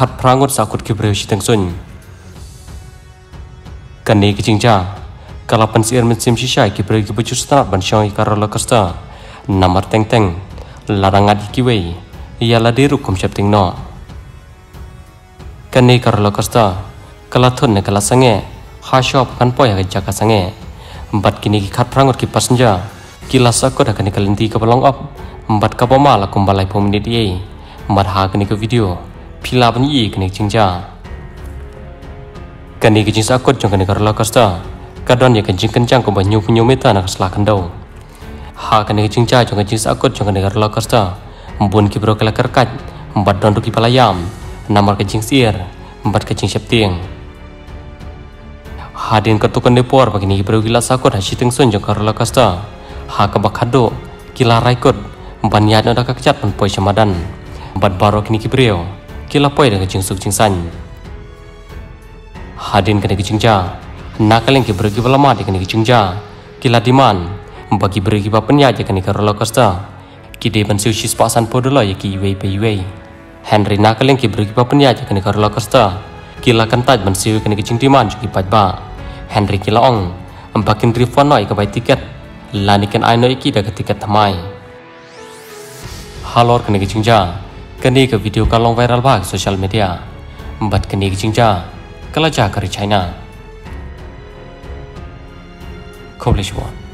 khat prangot sakut ki breu shiteng sun. Kan ne ki jingja kala pan sir men sim shisha ki breu ki buchu stanat ban shong i karala kasta. Namar teng teng larangat ki wei la deru kum shap no. Kan ne karala kasta kala thon ne kala ha shop kan poya ga jaka sange. Bat kini ki khat prangot ki passenger kila sakot akan kalinti ka balong op. Bat ka poma la kumbalai pom di ha kini ke video pila ban yi kini jingja kani ke jingsa kot jong kani karla kasta kadon ya kencing kencang ko banyu punyu meta nak kandau ha kani ke jingja jong jingsa kot jong kani karla kasta mbun ki bro mbat don ki palayam namar ke jing sir mbat ke jing septieng hadin ketukan depor bagi ni bro gila sakot hasiteng son jong karla kasta ha ka bakhado kila raikot ban yat na ka kachat pan barok ni kibreo kila poi da jing suk jing san. Hadin kene ki jingja. Nakaleng ki bergi balama di kene ki jingja. Kila diman. Bagi bergi ba penya je kene ka roller coaster. Ki de ban siu shis pasan podola ya ki wei pe wei henry nakaleng ki bergi ba penya je kene ka roller coaster. Kila kan taj ban siu kene ki jingdiman ju ki pat ba. Henry kila ong. Ambakin refund noi ka bai tiket. Lanikan aino iki da ketika tamai. Halor kene gijingja kene ke video kalong viral bag social media. Embat kene gijingja kala ja kari china. Koblish one